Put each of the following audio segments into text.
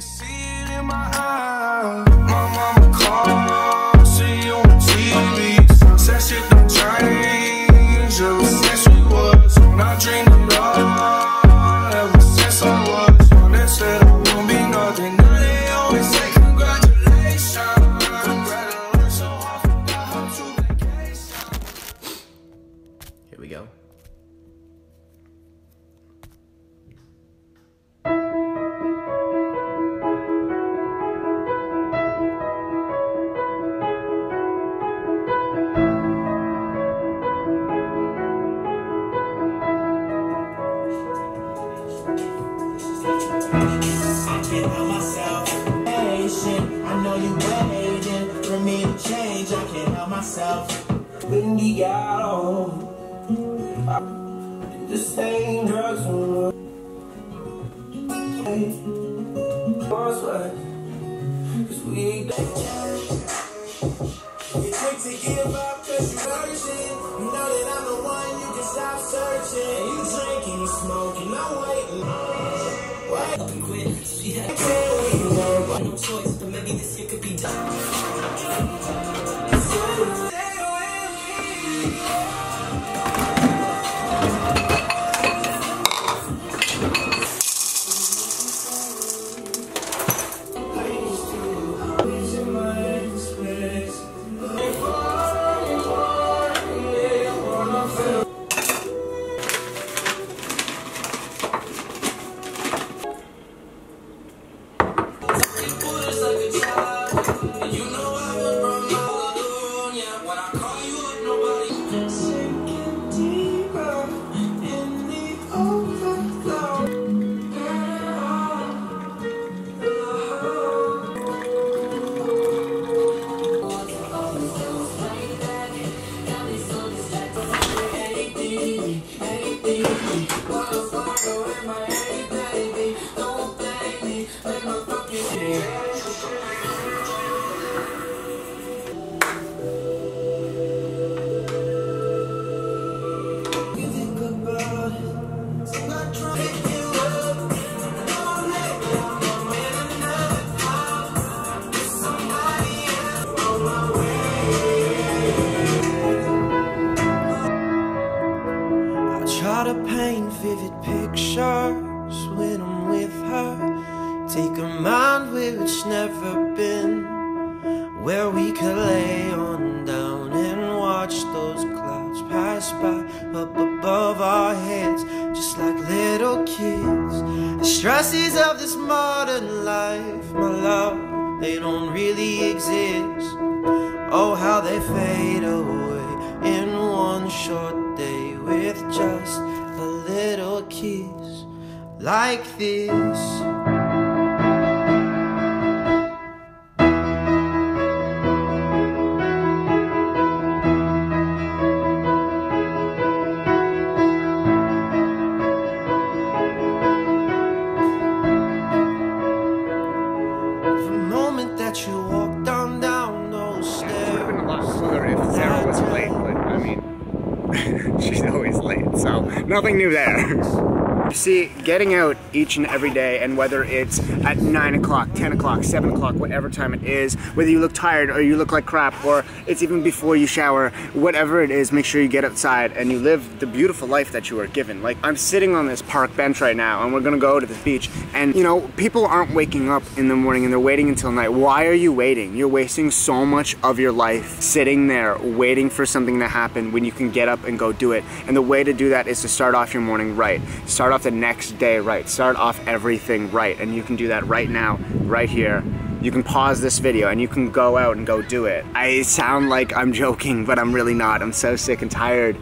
see it in my eyes. I the same drugs on Cause we You're quick to give up cause you're searching. You know that I'm the one you can stop searching. You drinking, you smoking, I'm waiting. Wait. Up and quit. She had no choice, I it's never been, where we could lay on down and watch those clouds pass by up above our heads, just like little kids. The stresses of this modern life, my love, they don't really exist. Oh, how they fade away in one short day with just a little kiss like this. Nothing new there. See, getting out each and every day, and whether it's at 9 o'clock, 10 o'clock, 7 o'clock, whatever time it is, whether you look tired or you look like crap, or it's even before you shower, whatever it is, make sure you get outside and you live the beautiful life that you were given. Like, I'm sitting on this park bench right now, and we're gonna go to the beach, and you know, people aren't waking up in the morning and they're waiting until night. Why are you waiting? You're wasting so much of your life sitting there waiting for something to happen when you can get up and go do it. And the way to do that is to start off your morning right. Start off the next day right. Start off everything right. And you can do that right now, right here. You can pause this video and you can go out and go do it. I sound like I'm joking, but I'm really not. I'm so sick and tired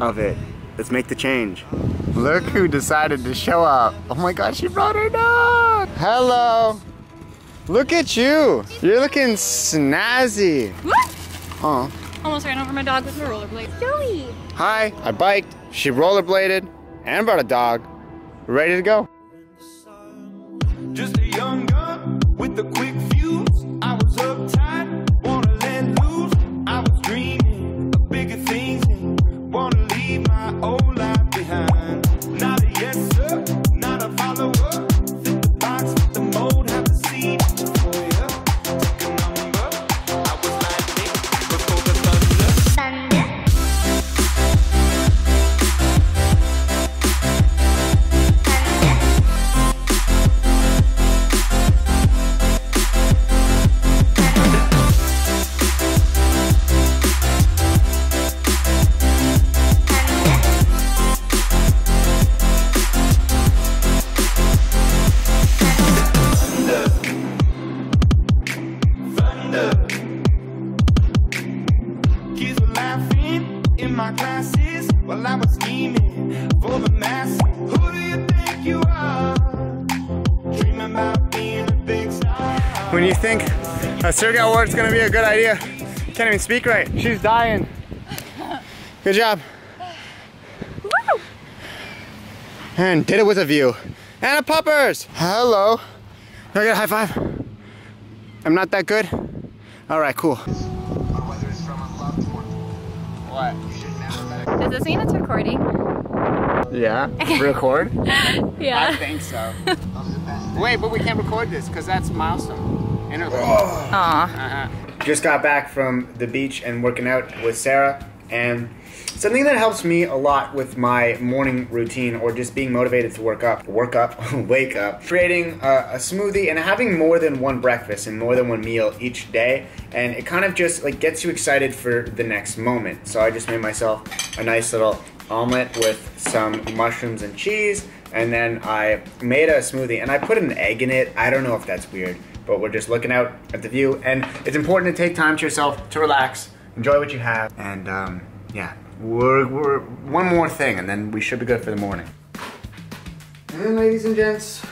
of it. Let's make the change. Look who decided to show up. Oh my god, she brought her dog. Hello. Look at you. You're looking snazzy. What? Oh. Almost ran over my dog with my rollerblade. Joey! Hi, I biked, she rollerbladed, and brought a dog. Ready to go. A Sergei word's gonna be a good idea, can't even speak right. She's dying. Good job. And did it with a view. Anna Poppers! Hello. Can I get a high five? I'm not that good? All right, cool. What? Does this mean it's recording? Yeah? Record? Yeah. I think so. Wait, but we can't record this because that's milestone. Just got back from the beach and working out with Sarah, and something that helps me a lot with my morning routine or just being motivated to work up, work up, wake up, creating a, a smoothie and having more than one breakfast and more than one meal each day, and it kind of just like gets you excited for the next moment. So I just made myself a nice little omelet with some mushrooms and cheese, and then I made a smoothie and I put an egg in it. I don't know if that's weird, but we're just looking out at the view, and it's important to take time to yourself to relax, enjoy what you have, and um, yeah, we're, we're one more thing, and then we should be good for the morning. And ladies and gents,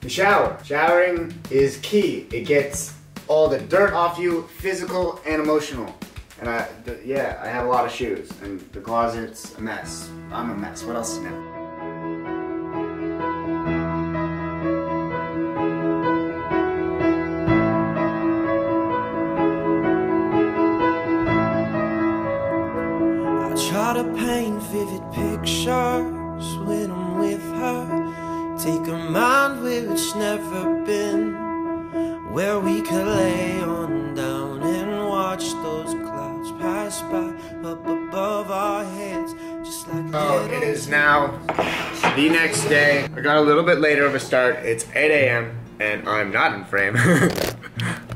the shower. Showering is key. It gets all the dirt off you, physical and emotional. And I, yeah, I have a lot of shoes, and the closet's a mess. I'm a mess. What else is new? Is now the next day. I got a little bit later of a start. It's 8 a.m. and I'm not in frame.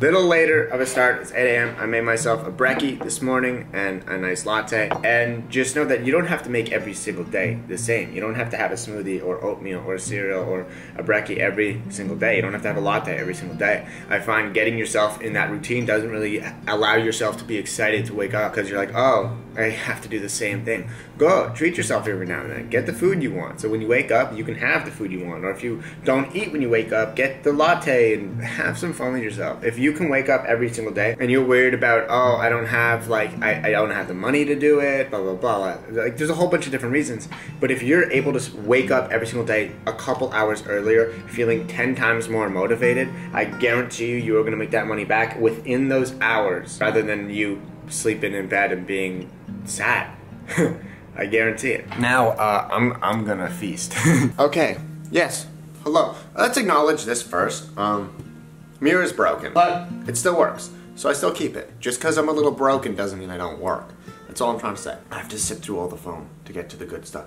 little later of a start. It's 8 a.m. I made myself a brekkie this morning and a nice latte. And just know that you don't have to make every single day the same. You don't have to have a smoothie or oatmeal or cereal or a brekkie every single day. You don't have to have a latte every single day. I find getting yourself in that routine doesn't really allow yourself to be excited to wake up because you're like, oh, I have to do the same thing. Go treat yourself every now and then. Get the food you want. So when you wake up, you can have the food you want. Or if you don't eat when you wake up, get the latte and have some fun with yourself. If you can wake up every single day and you're worried about, oh, I don't have like I, I don't have the money to do it, blah blah blah. Like there's a whole bunch of different reasons. But if you're able to wake up every single day a couple hours earlier, feeling ten times more motivated, I guarantee you you are gonna make that money back within those hours rather than you sleeping in bed and being sad. I guarantee it. Now, uh, I'm I'm gonna feast. okay. Yes. Hello. Let's acknowledge this first. Um, mirror is broken, but it still works. So I still keep it. Just because I'm a little broken doesn't mean I don't work. That's all I'm trying to say. I have to sit through all the phone to get to the good stuff.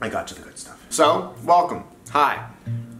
I got to the good stuff. So, welcome. Hi.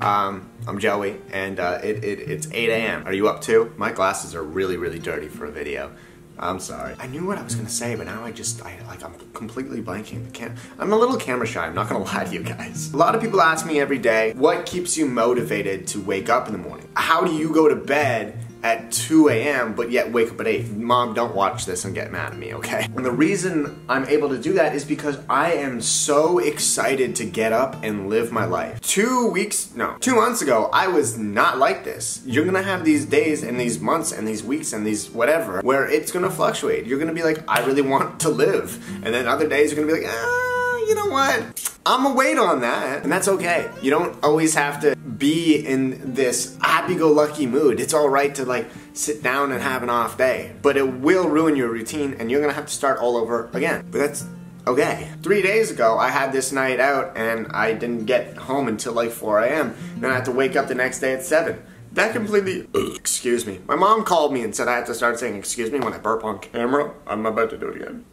Um, I'm Joey, and uh, it, it, it's 8 a.m. Are you up too? My glasses are really, really dirty for a video. I'm sorry. I knew what I was gonna say, but now I just, I like, I'm completely blanking. The cam- I'm a little camera shy. I'm not gonna lie to you guys. A lot of people ask me every day, what keeps you motivated to wake up in the morning? How do you go to bed at 2 a.m. but yet wake up at 8. Mom, don't watch this and get mad at me, okay? And the reason I'm able to do that is because I am so excited to get up and live my life. Two weeks, no, two months ago, I was not like this. You're gonna have these days and these months and these weeks and these whatever where it's gonna fluctuate. You're gonna be like, I really want to live. And then other days you're gonna be like, ah, you know what? I'm gonna wait on that, and that's okay. You don't always have to be in this happy-go-lucky mood. It's all right to like sit down and have an off day, but it will ruin your routine, and you're gonna have to start all over again. But that's okay. Three days ago, I had this night out, and I didn't get home until like 4 a.m. Then I had to wake up the next day at 7. That completely, excuse me. My mom called me and said I had to start saying excuse me when I burp on camera. I'm about to do it again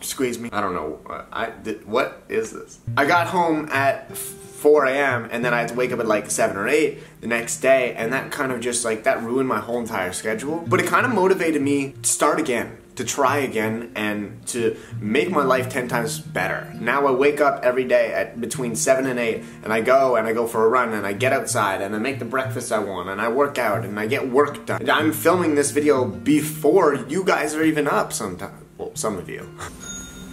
squeeze me. I don't know. I did, what is this? I got home at 4 a.m. and then I had to wake up at like 7 or 8 the next day, and that kind of just like that ruined my whole entire schedule. But it kind of motivated me to start again. To try again and to make my life 10 times better. Now I wake up every day at between 7 and 8 and I go and I go for a run and I get outside and I make the breakfast I want and I work out and I get work done. I'm filming this video before you guys are even up sometimes. Well, some of you.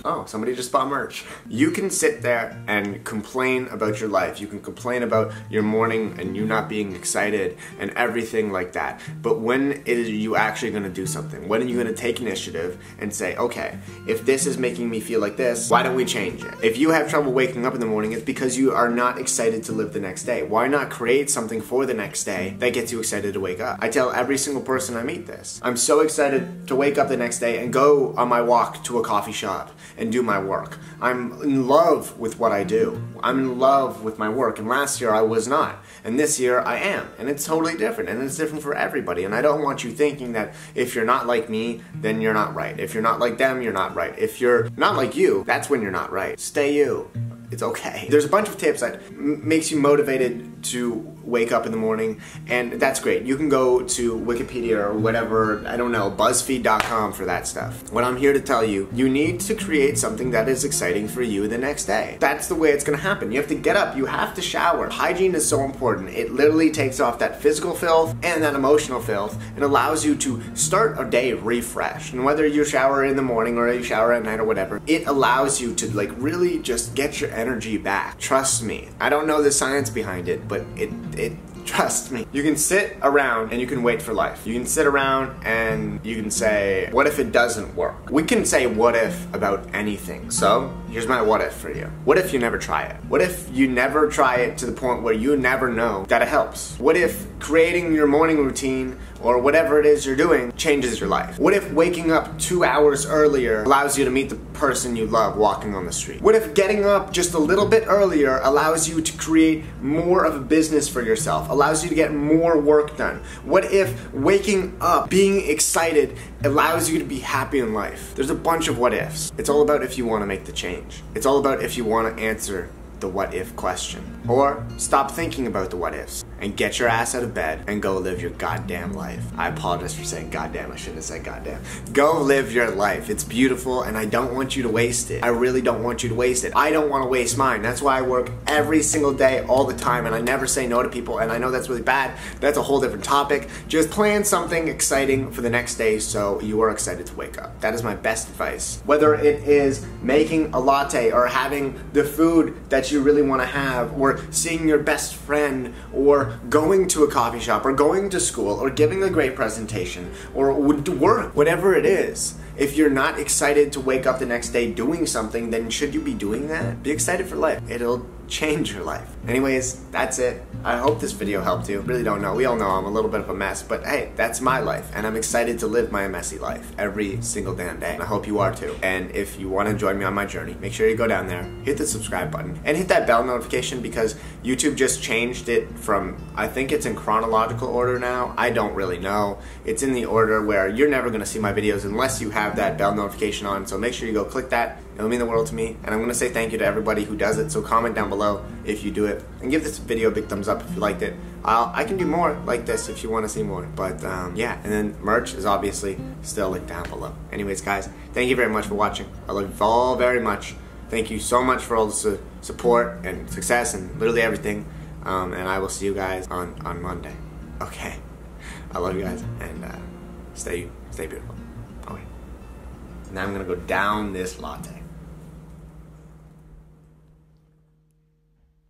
Oh, somebody just bought merch. You can sit there and complain about your life. You can complain about your morning and you not being excited and everything like that. But when is you actually gonna do something? When are you gonna take initiative and say, okay, if this is making me feel like this, why don't we change it? If you have trouble waking up in the morning, it's because you are not excited to live the next day. Why not create something for the next day that gets you excited to wake up? I tell every single person I meet this. I'm so excited to wake up the next day and go on my walk to a coffee shop and do my work. I'm in love with what I do. I'm in love with my work. And last year I was not. And this year I am. And it's totally different. And it's different for everybody. And I don't want you thinking that if you're not like me, then you're not right. If you're not like them, you're not right. If you're not like you, that's when you're not right. Stay you it's okay. There's a bunch of tips that makes you motivated to wake up in the morning, and that's great. You can go to Wikipedia or whatever, I don't know, BuzzFeed.com for that stuff. What I'm here to tell you, you need to create something that is exciting for you the next day. That's the way it's gonna happen. You have to get up, you have to shower. Hygiene is so important. It literally takes off that physical filth and that emotional filth and allows you to start a day refreshed. And whether you shower in the morning or you shower at night or whatever, it allows you to like really just get your energy back. Trust me. I don't know the science behind it, but it it Trust me. You can sit around and you can wait for life. You can sit around and you can say, what if it doesn't work? We can say what if about anything. So, here's my what if for you. What if you never try it? What if you never try it to the point where you never know that it helps? What if creating your morning routine or whatever it is you're doing changes your life? What if waking up two hours earlier allows you to meet the person you love walking on the street? What if getting up just a little bit earlier allows you to create more of a business for yourself, allows you to get more work done? What if waking up, being excited, allows you to be happy in life? There's a bunch of what ifs. It's all about if you want to make the change. It's all about if you want to answer the what if question. Or stop thinking about the what ifs and get your ass out of bed and go live your goddamn life. I apologize for saying goddamn, I shouldn't have said goddamn. Go live your life. It's beautiful and I don't want you to waste it. I really don't want you to waste it. I don't want to waste mine. That's why I work every single day, all the time, and I never say no to people. And I know that's really bad. That's a whole different topic. Just plan something exciting for the next day so you are excited to wake up. That is my best advice. Whether it is making a latte or having the food that you really want to have or seeing your best friend or going to a coffee shop or going to school or giving a great presentation or work, whatever it is. If you're not excited to wake up the next day doing something, then should you be doing that? Be excited for life. It'll change your life. Anyways, that's it. I hope this video helped you. Really don't know. We all know I'm a little bit of a mess, but hey, that's my life, and I'm excited to live my messy life every single damn day. And I hope you are too. And if you want to join me on my journey, make sure you go down there, hit the subscribe button, and hit that bell notification because YouTube just changed it from, I think it's in chronological order now. I don't really know. It's in the order where you're never going to see my videos unless you have that bell notification on. So make sure you go click that It'll mean the world to me. And I'm going to say thank you to everybody who does it. So comment down below if you do it. And give this video a big thumbs up if you liked it. I'll, I can do more like this if you want to see more. But um, yeah, and then merch is obviously still linked down below. Anyways, guys, thank you very much for watching. I love you all very much. Thank you so much for all the su support and success and literally everything. Um, and I will see you guys on, on Monday. Okay. I love you guys and uh, stay stay beautiful. Now I'm gonna go down this latte.